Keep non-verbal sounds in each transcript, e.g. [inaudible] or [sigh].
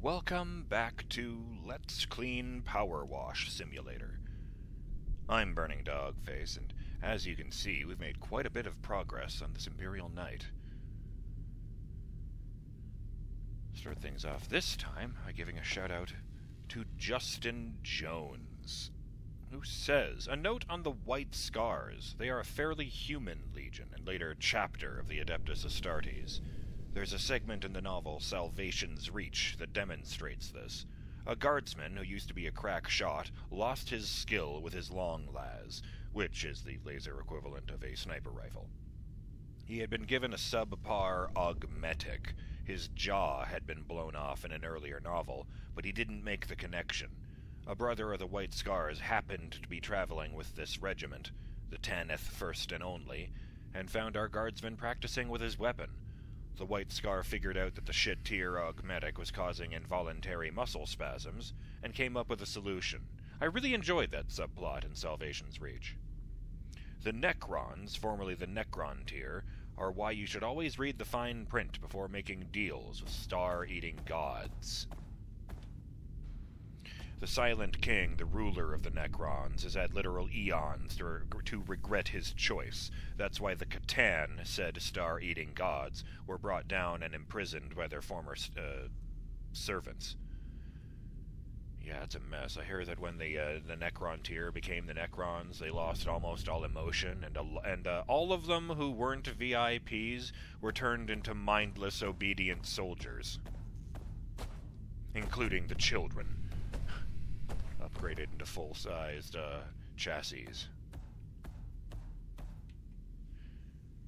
Welcome back to Let's Clean PowerWash Simulator. I'm Burning Dogface, and as you can see, we've made quite a bit of progress on this Imperial Knight. Start things off this time by giving a shout out to Justin Jones, who says, A note on the White Scars. They are a fairly human legion, and later chapter of the Adeptus Astartes. There's a segment in the novel Salvation's Reach that demonstrates this. A guardsman who used to be a crack shot lost his skill with his long las, which is the laser equivalent of a sniper rifle. He had been given a subpar augmetic. His jaw had been blown off in an earlier novel, but he didn't make the connection. A brother of the White Scars happened to be traveling with this regiment, the Tanith First and Only, and found our guardsman practicing with his weapon. The White Scar figured out that the shit tier augmetic was causing involuntary muscle spasms, and came up with a solution. I really enjoyed that subplot in Salvation's Reach. The Necrons, formerly the Necrontyr, are why you should always read the fine print before making deals with star eating gods. The Silent King, the ruler of the Necrons, is at literal eons to, to regret his choice. That's why the C'tan, said star eating gods, were brought down and imprisoned by their former uh, servants. Yeah, it's a mess. I hear that when the uh, the Necrontyr became the Necrons, they lost almost all emotion, and and uh, all of them who weren't VIPs were turned into mindless, obedient soldiers, including the children upgraded into full-sized uh, chassis.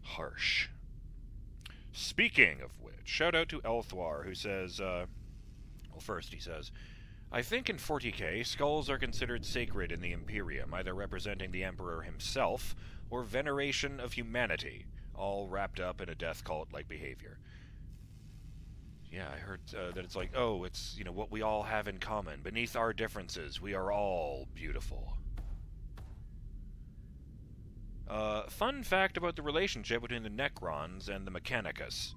Harsh. Speaking of which, shout out to Elthwar, who says, uh, well, first he says, I think in 40k, skulls are considered sacred in the Imperium, either representing the Emperor himself or veneration of humanity, all wrapped up in a death cult like behavior. Yeah, I heard uh, that it's like, oh, it's, you know, what we all have in common. Beneath our differences, we are all beautiful. Uh, fun fact about the relationship between the Necrons and the Mechanicus.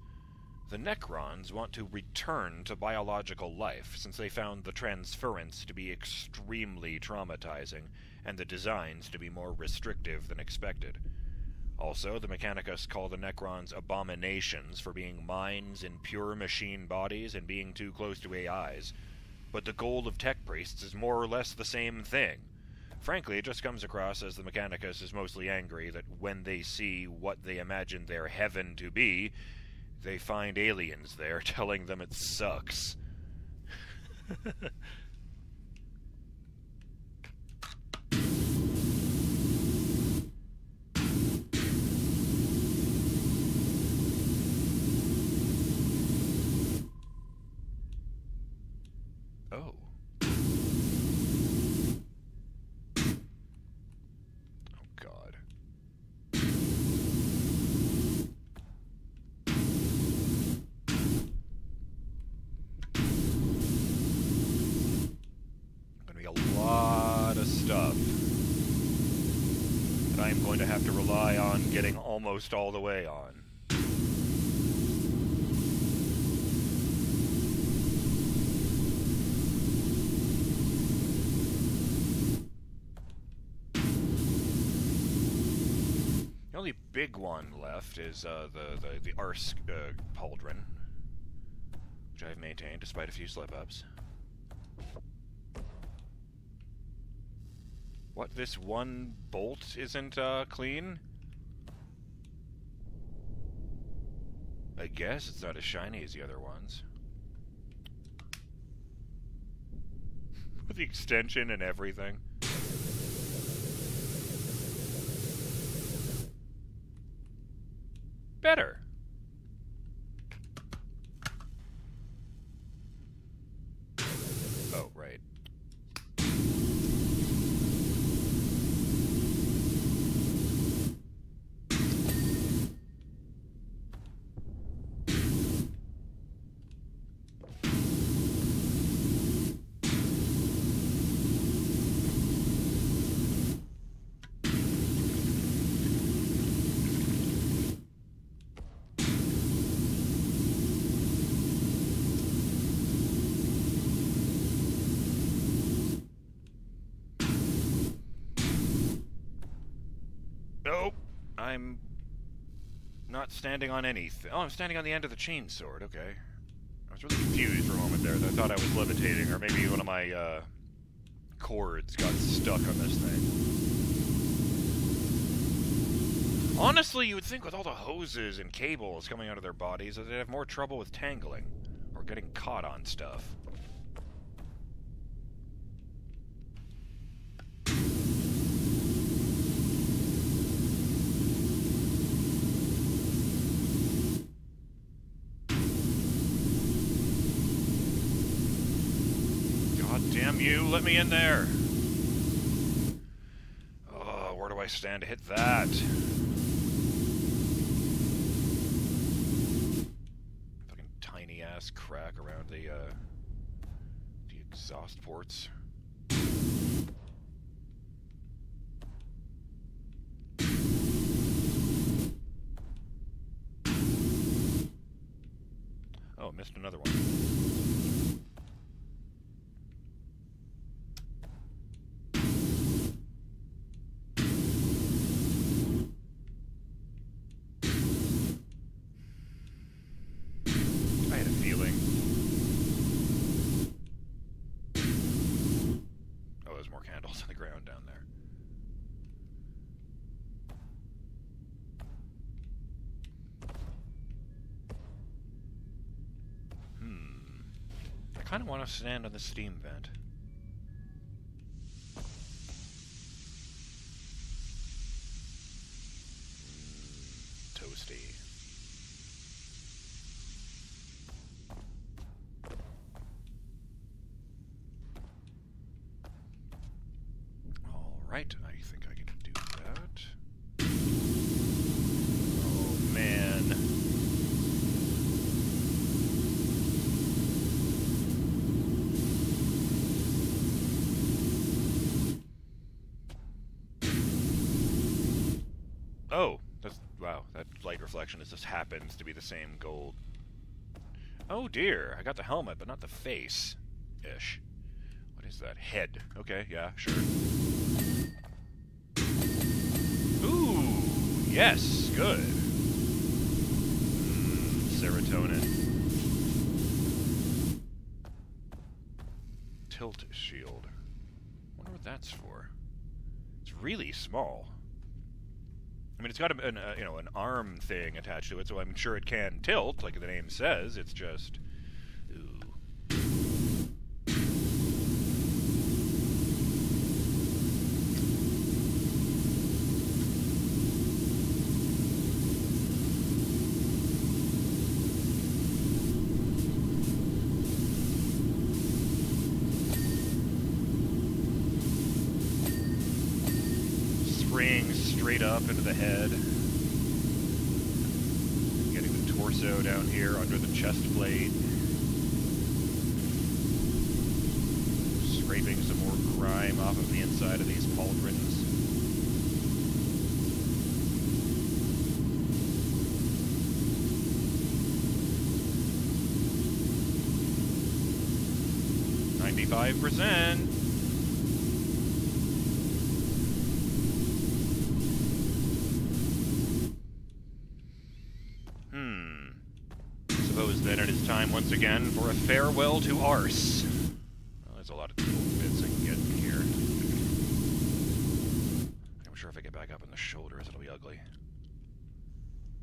The Necrons want to return to biological life, since they found the transference to be extremely traumatizing, and the designs to be more restrictive than expected. Also, the Mechanicus call the Necrons abominations for being minds in pure machine bodies and being too close to AIs. But the goal of tech priests is more or less the same thing. Frankly, it just comes across as the Mechanicus is mostly angry that when they see what they imagine their heaven to be, they find aliens there [laughs] telling them it sucks. [laughs] almost all the way on. The only big one left is uh, the, the, the Arsk uh, Pauldron, which I've maintained despite a few slip-ups. What, this one bolt isn't uh, clean? I guess it's not as shiny as the other ones. [laughs] With the extension and everything. Not standing on anything. Oh, I'm standing on the end of the chain sword. Okay. I was really confused for a moment there. I thought I was levitating, or maybe one of my uh, cords got stuck on this thing. Honestly, you would think with all the hoses and cables coming out of their bodies that they'd have more trouble with tangling, or getting caught on stuff. Damn you, let me in there! Oh, where do I stand to hit that? Fucking tiny ass crack around the, uh, the exhaust ports. Oh, missed another one. Kind of feeling. Oh, there's more candles on the ground down there. Hmm. I kind of want to stand on the steam vent. Mm, toasty. All right, I think I can do that. Oh, man. Oh, that's wow. That light reflection is just happens to be the same gold. Oh dear, I got the helmet, but not the face. Ish. What is that? Head. Okay, yeah, sure. Ooh, yes, good. Mm, serotonin. Tilt shield. Wonder what that's for. It's really small. I mean, it's got a, an, uh, you know an arm thing attached to it, so I'm sure it can tilt, like the name says. It's just, ooh. straight up into the head. Getting the torso down here under the chest plate. Scraping some more grime off of the inside of these pauldrons. Ninety-five percent. time once again for a farewell to Arse. Well, there's a lot of bits I can get here. I'm sure if I get back up in the shoulders, it'll be ugly.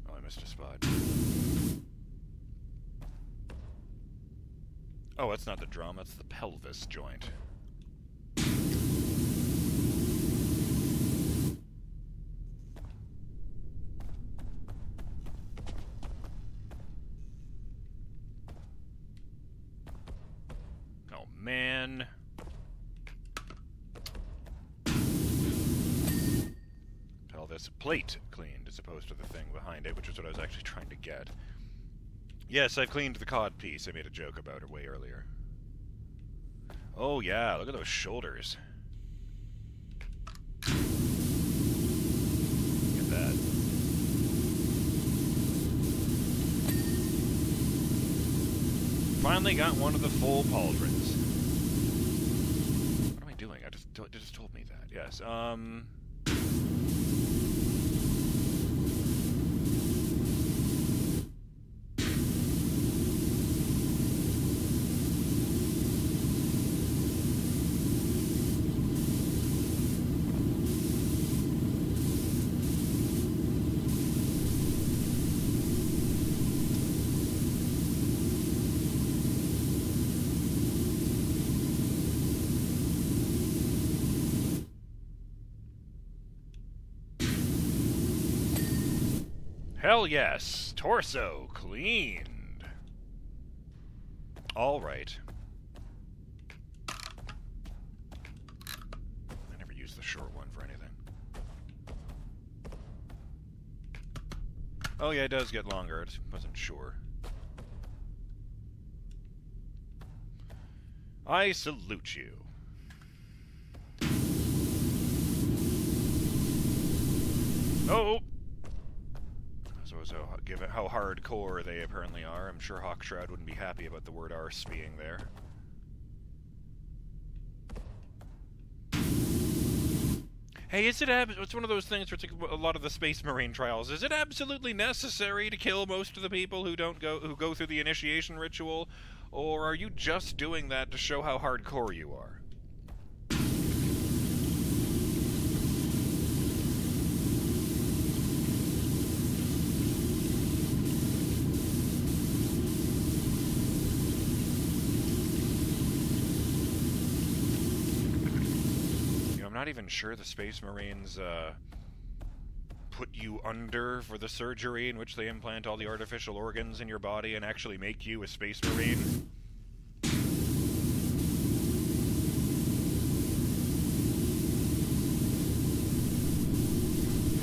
Oh, I missed a spot. Oh, that's not the drum, that's the pelvis joint. man. Pelvis plate cleaned as opposed to the thing behind it, which is what I was actually trying to get. Yes, I've cleaned the cod piece. I made a joke about it way earlier. Oh yeah, look at those shoulders. Look at that. Finally got one of the full pauldrons. What am I doing? I just just told me that. Yes. Um. Hell yes. Torso cleaned. All right. I never use the short one for anything. Oh yeah, it does get longer. I wasn't sure. I salute you. Oh! So, so given how hardcore they apparently are, I'm sure Hawkshroud wouldn't be happy about the word arse being there. Hey, is it ab- it's one of those things where it's like a lot of the Space Marine trials. Is it absolutely necessary to kill most of the people who don't go who go through the initiation ritual, or are you just doing that to show how hardcore you are? Not even sure the Space Marines uh, put you under for the surgery in which they implant all the artificial organs in your body and actually make you a Space Marine.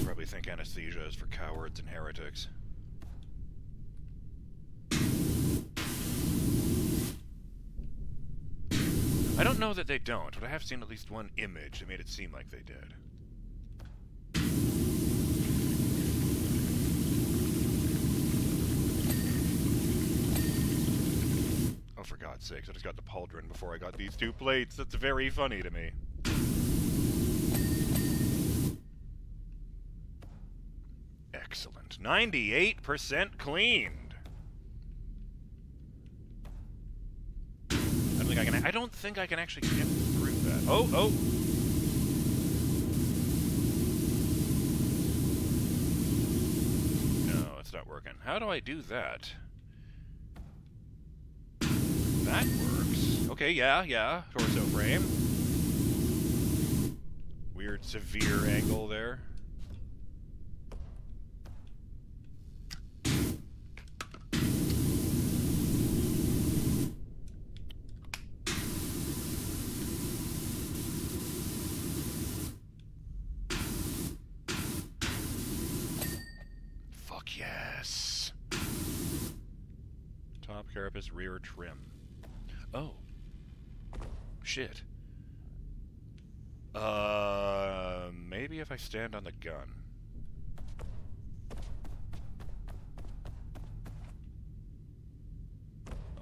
Probably think anesthesia is for cowards and heretics. I don't know that they don't, but I have seen at least one image that made it seem like they did. Oh, for God's sakes, I just got the pauldron before I got these two plates. That's very funny to me. Excellent. 98% clean. Think I can. I don't think I can actually get through that. Oh, oh. No, it's not working. How do I do that? That works. Okay, yeah, yeah. Torso frame. Weird severe angle there. carapace rear trim. Oh. Shit. Uh, maybe if I stand on the gun.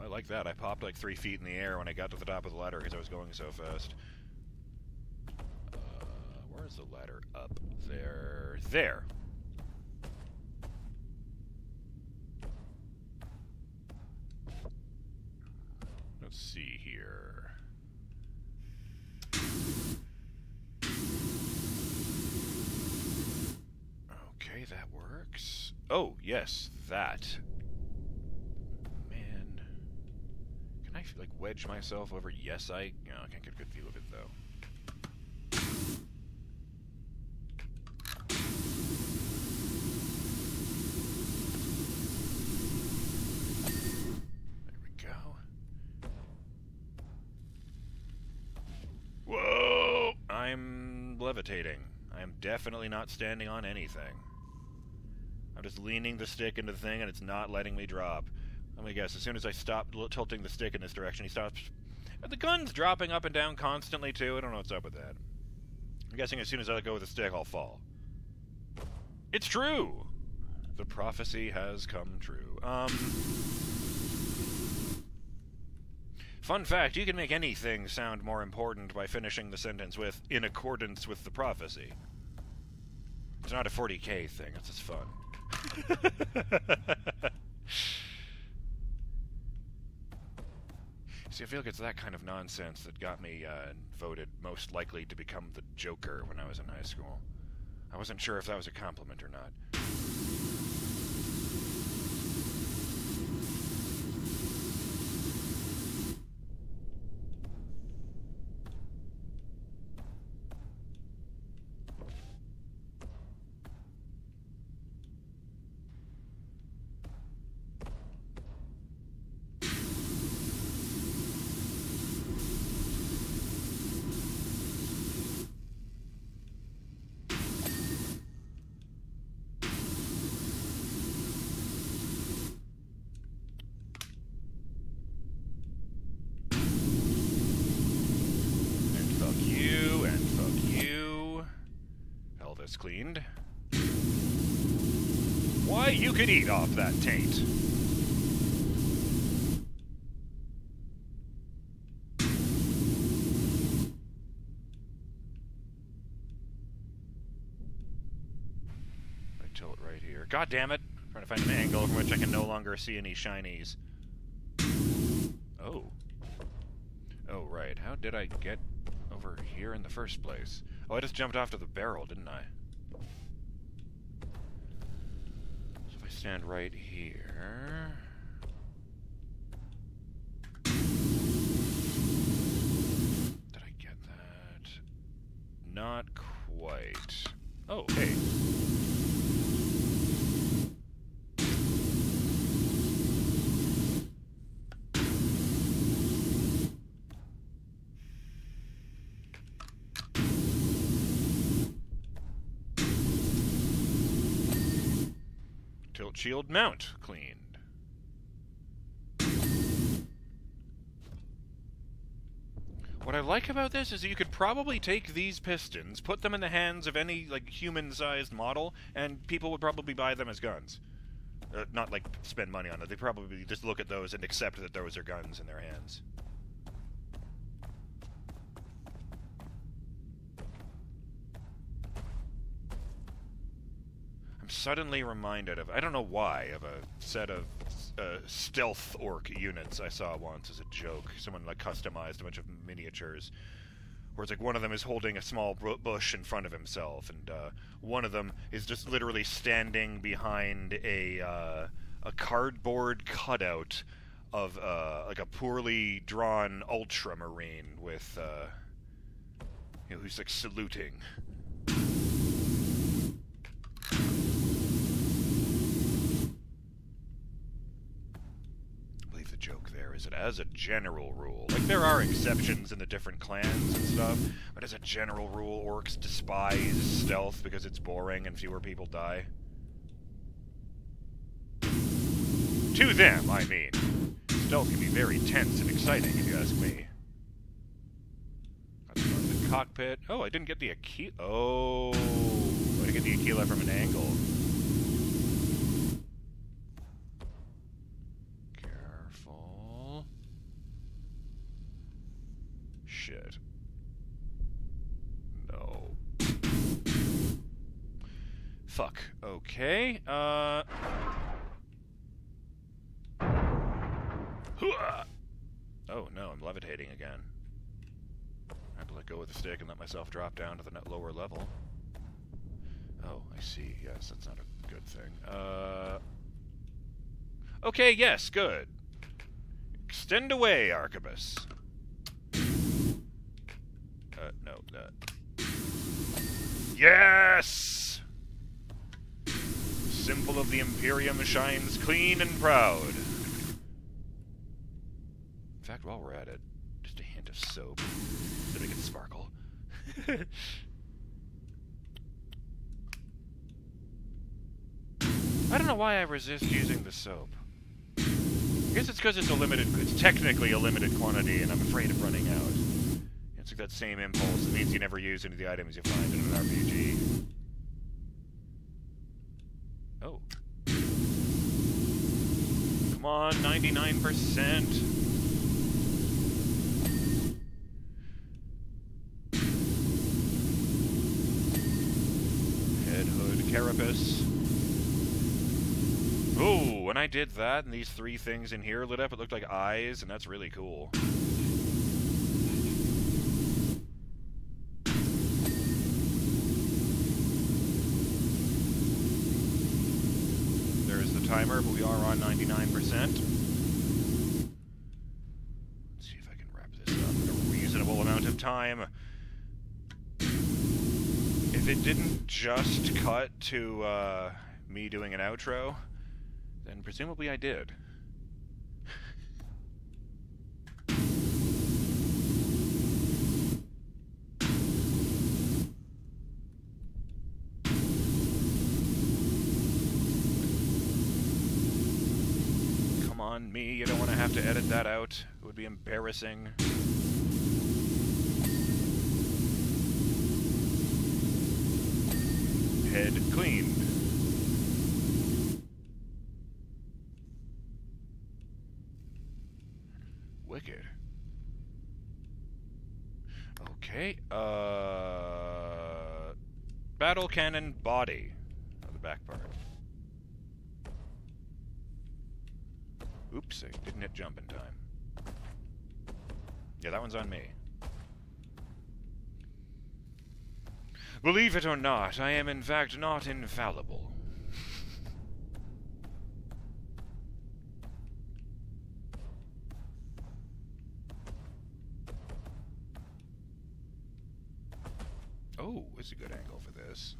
I like that. I popped like three feet in the air when I got to the top of the ladder because I was going so fast. Uh, where's the ladder? Up there. There! Let's see here. Okay, that works. Oh, yes, that. Man. Can I, like, wedge myself over? Yes, I... No, I can't get a good view of it, though. I am definitely not standing on anything. I'm just leaning the stick into the thing and it's not letting me drop. Let me guess, as soon as I stop tilting the stick in this direction, he stops. The gun's dropping up and down constantly, too. I don't know what's up with that. I'm guessing as soon as I let go of the stick, I'll fall. It's true! The prophecy has come true. Um... Fun fact, you can make anything sound more important by finishing the sentence with, in accordance with the prophecy. It's not a 40k thing, it's just fun. [laughs] See, I feel like it's that kind of nonsense that got me uh, voted most likely to become the Joker when I was in high school. I wasn't sure if that was a compliment or not. Cleaned. Why, you could eat off that taint. I tilt right here. God damn it! I'm trying to find an angle from which I can no longer see any shinies. Oh. Oh, right. How did I get over here in the first place? Oh, I just jumped off to the barrel, didn't I? So if I stand right here... Did I get that? Not quite. Oh, hey. Tilt shield mount cleaned. What I like about this is that you could probably take these pistons, put them in the hands of any like human-sized model, and people would probably buy them as guns. Uh, not like spend money on it. They probably just look at those and accept that those are guns in their hands. Suddenly reminded of, I don't know why, of a set of uh, stealth orc units I saw once as a joke. Someone like customized a bunch of miniatures. Where it's like one of them is holding a small bush in front of himself, and uh, one of them is just literally standing behind a uh, a cardboard cutout of uh, like a poorly drawn ultramarine with uh, you know, who's like saluting. Joke there is that as a general rule, like there are exceptions in the different clans and stuff, but as a general rule, orcs despise stealth because it's boring and fewer people die. To them, I mean. Stealth can be very tense and exciting, if you ask me. Cockpit. Oh, I didn't get the Aquila. Oh, I didn't get the Aquila from an angle. shit. No. Fuck. Okay. Uh. Oh no, I'm levitating again. I have to let go of the stick and let myself drop down to the lower level. Oh, I see. Yes, that's not a good thing. Uh. Okay, yes, good. Extend away, Arquebus. Uh, no, that. Yes! Symbol of the Imperium shines clean and proud. In fact, while we're at it, just a hint of soap to make it sparkle. [laughs] I don't know why I resist using the soap. I guess it's because it's a limited, it's technically a limited quantity and I'm afraid of running out. It's like that same impulse. It means you never use any of the items you find in an RPG. Oh. Come on, 99%. Head, hood, carapace. Oh, when I did that and these three things in here lit up, it looked like eyes, and that's really cool. Timer, but we are on 99%. Let's see if I can wrap this up in a reasonable amount of time. If it didn't just cut to uh, me doing an outro, then presumably I did. on me. You don't want to have to edit that out. It would be embarrassing. head cleaned. Wicked. Okay, uh... Battle cannon body. Oh, the back part. Oops, I didn't hit jump in time. Yeah, that one's on me. Believe it or not, I am in fact not infallible. Oh, it's a good angle for this.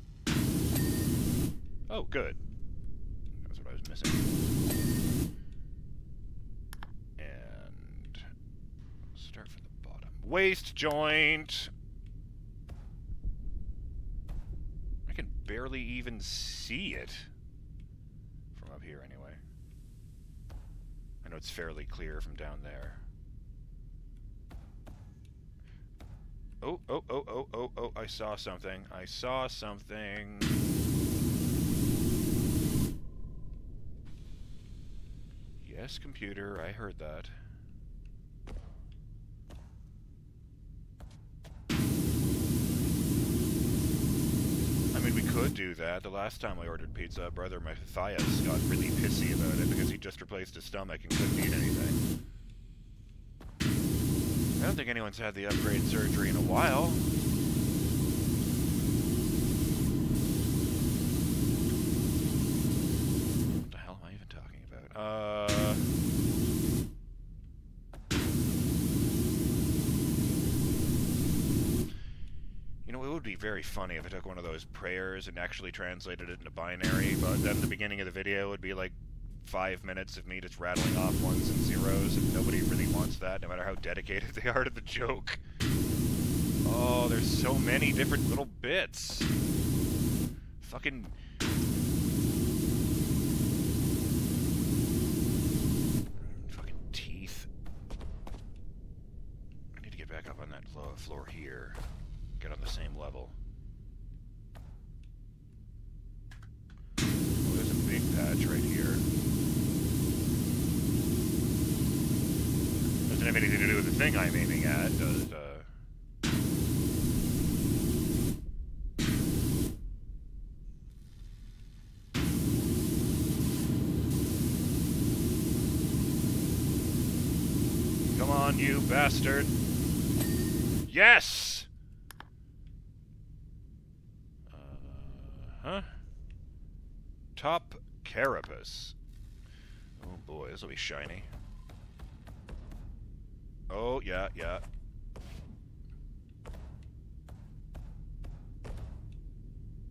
Oh, good. That's what I was missing. And start from the bottom. Waist joint. I can barely even see it from up here anyway. I know it's fairly clear from down there. Oh, oh, oh, oh, oh, oh, I saw something. I saw something. Yes, computer, I heard that. I mean, we could do that. The last time I ordered pizza, brother Matthias got really pissy about it because he just replaced his stomach and couldn't eat anything. I don't think anyone's had the upgrade surgery in a while. What the hell am I even talking about? Uh... You know, it would be very funny if I took one of those prayers and actually translated it into binary, but then the beginning of the video would be like five minutes of me just rattling off ones and zeros, and nobody really wants that, no matter how dedicated [laughs] they are to the joke. Oh, there's so many different little bits. Fucking... Fucking teeth. I need to get back up on that floor here. Get on the same level. Oh, there's right here. Doesn't have anything to do with the thing I'm aiming at, does, uh... Come on, you bastard. Yes! Uh huh. Top carapace. Oh boy, this will be shiny. Oh, yeah, yeah.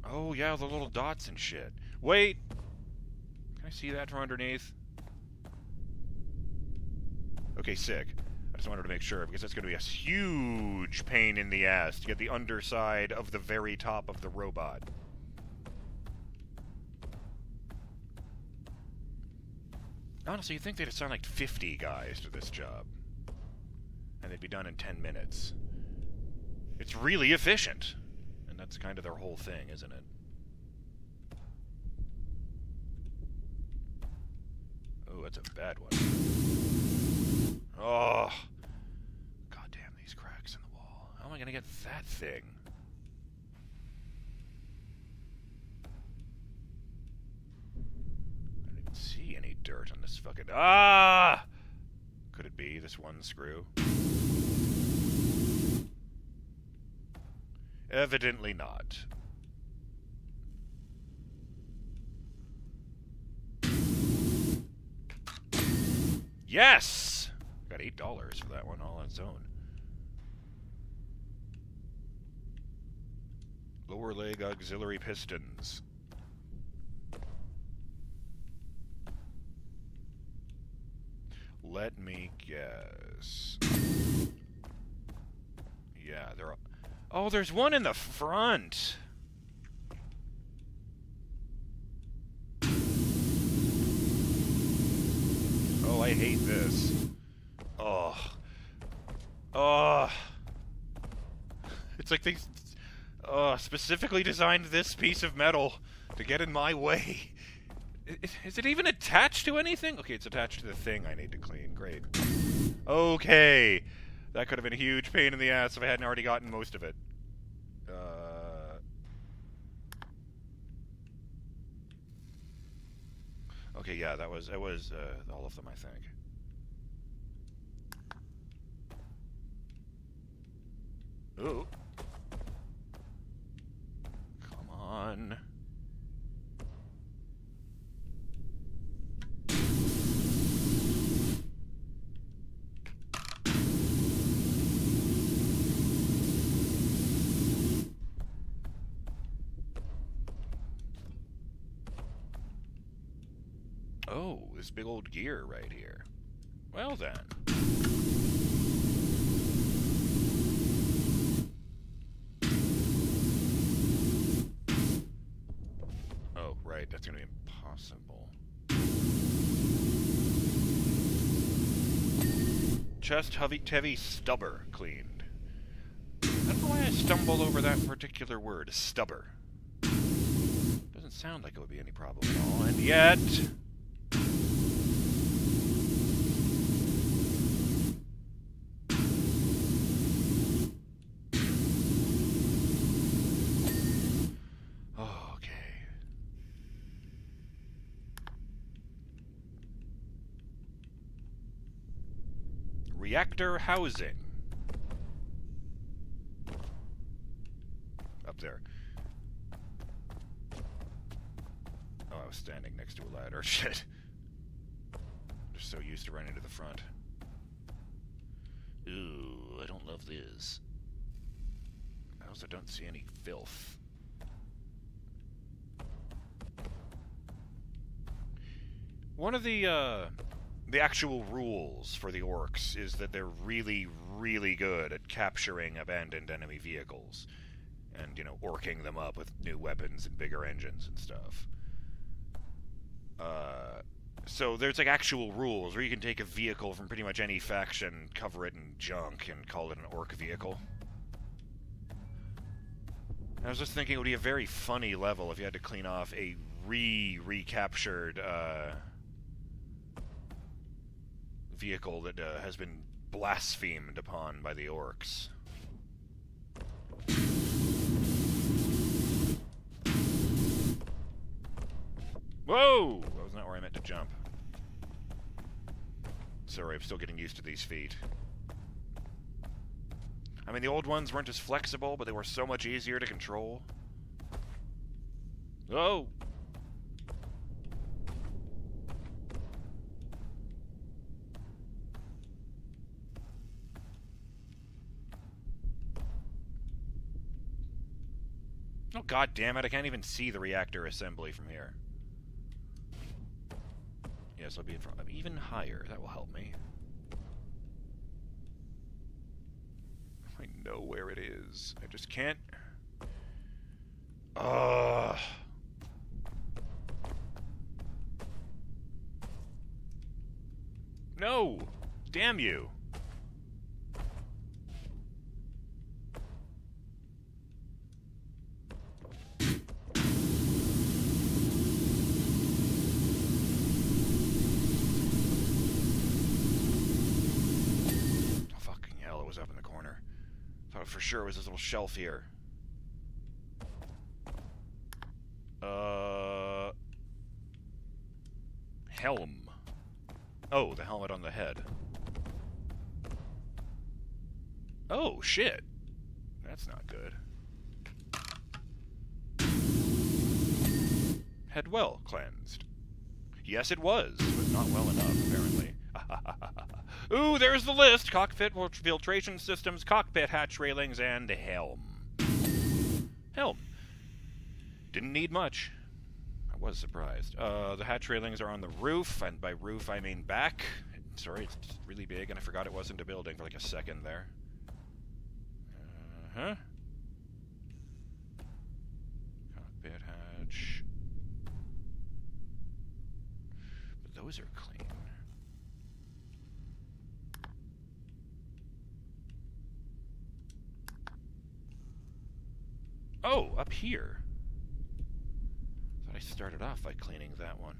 Oh, yeah, the little dots and shit. Wait! Can I see that from underneath? Okay, sick. I just wanted to make sure, because that's going to be a huge pain in the ass to get the underside of the very top of the robot. Honestly, you'd think they'd assign like 50 guys to this job. And they'd be done in 10 minutes. It's really efficient. And that's kind of their whole thing, isn't it? Oh, that's a bad one. Oh! God damn these cracks in the wall. How am I gonna get that thing? I don't even see any dirt on this fucking... Ah! Could it be this one screw? Evidently not. Yes! Got eight dollars for that one all on its own. Lower leg auxiliary pistons. Let me guess. Yeah, there are... Oh, there's one in the front! Oh, I hate this. Oh. Oh. It's like they... uh, specifically designed this piece of metal to get in my way. Is it even attached to anything? Okay, it's attached to the thing I need to clean. Great. Okay. That could have been a huge pain in the ass if I hadn't already gotten most of it. Uh... Okay, yeah, that was that was uh, all of them, I think. Ooh. Come on. This big old gear right here. Well then. Oh, right, that's gonna be impossible. Chest heavy, heavy stubber cleaned. I don't know why I stumbled over that particular word, stubber. Doesn't sound like it would be any problem at all, and yet... Oh, okay. Reactor housing. Up there. Oh, I was standing next to a ladder. [laughs] Shit. I'm Just so used to running to the front. Ooh, I don't love this. I also don't see any filth. One of the uh, the actual rules for the orcs is that they're really, really good at capturing abandoned enemy vehicles, and you know, orking them up with new weapons and bigger engines and stuff. Uh, so there's like actual rules where you can take a vehicle from pretty much any faction, cover it in junk, and call it an orc vehicle. I was just thinking it would be a very funny level if you had to clean off a re recaptured uh, vehicle that uh, has been blasphemed upon by the orcs. Whoa! That was not where I meant to jump. Sorry, I'm still getting used to these feet. I mean, the old ones weren't as flexible, but they were so much easier to control. Oh! God damn it, I can't even see the reactor assembly from here. Yes, I'll be in front. Even higher, that will help me. I know where it is. I just can't. Ugh. No! Damn you! Oh, fucking hell, it was up in the corner. Thought for sure it was this little shelf here. Uh. Helm. Oh, the helmet on the head. Oh, shit. That's not good. Head well cleansed. Yes, it was, but not well enough, apparently. [laughs] Ooh, there's the list! Cockpit filtration systems, cockpit hatch railings, and helm. Helm. Didn't need much. I was surprised. Uh, the hatch railings are on the roof, and by roof I mean back. Sorry, it's really big, and I forgot it wasn't a building for like a second there. Uh huh. Cockpit hatch. But those are clean. Oh, up here. Thought I started off by cleaning that one.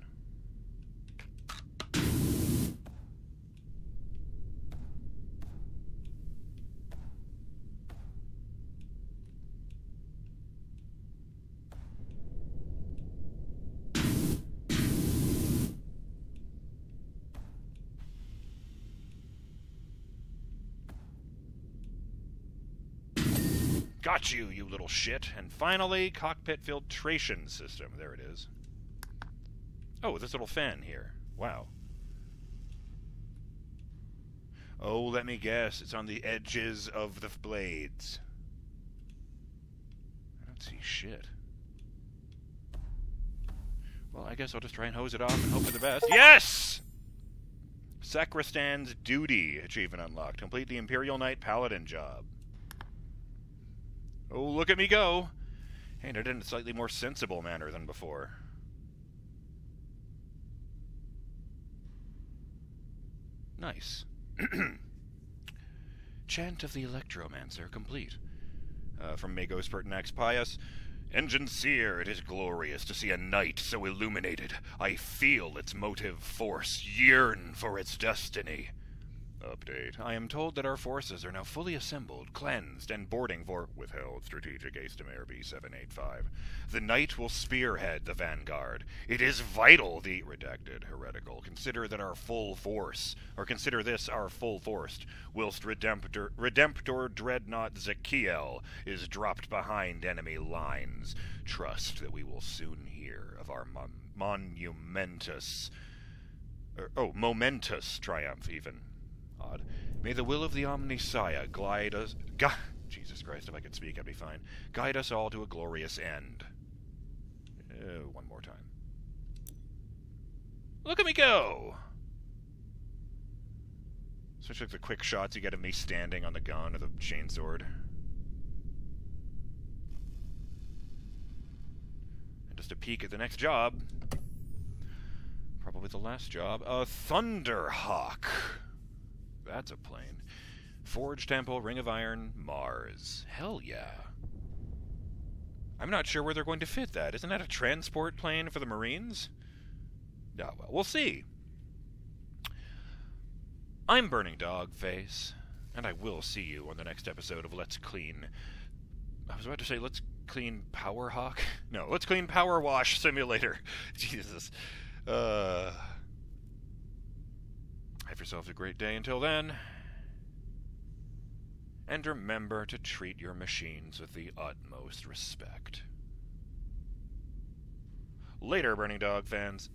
Got you, you little shit. And finally, cockpit filtration system. There it is. Oh, this little fan here. Wow. Oh, let me guess. It's on the edges of the blades. I don't see shit. Well, I guess I'll just try and hose it off and hope for the best. Yes! Sacristan's Duty achievement unlocked. Complete the Imperial Knight Paladin job. Oh, look at me go! And it in a slightly more sensible manner than before. Nice. [clears throat] Chant of the Electromancer complete. Uh, from Magos Pertinax Pius. Enginseer, it is glorious to see a knight so illuminated. I feel its motive force yearn for its destiny. Update. I am told that our forces are now fully assembled, cleansed, and boarding for withheld strategic Aestamare B785. The knight will spearhead the vanguard. It is vital the redacted heretical. Consider that our full force, or consider this our full force, whilst Redemptor, Redemptor Dreadnought Zekiel is dropped behind enemy lines. Trust that we will soon hear of our mon- monumentous, er, oh, momentous triumph even. Odd. May the will of the Omnissiah glide us. Gu- Jesus Christ, if I could speak, I'd be fine. Guide us all to a glorious end. Uh, one more time. Look at me go! Especially the quick shots you get of me standing on the gun or the chainsword. And just a peek at the next job. Probably the last job. A Thunderhawk. That's a plane. Forge Temple, Ring of Iron, Mars. Hell yeah. I'm not sure where they're going to fit that. Isn't that a transport plane for the Marines? Yeah, well, we'll see. I'm Burning Dog Face, and I will see you on the next episode of Let's Clean. I was about to say Let's Clean Power Hawk. [laughs] No, Let's Clean PowerWash Simulator. [laughs] Jesus. Uh. Have yourselves a great day until then. And remember to treat your machines with the utmost respect. Later, Burning Dog fans.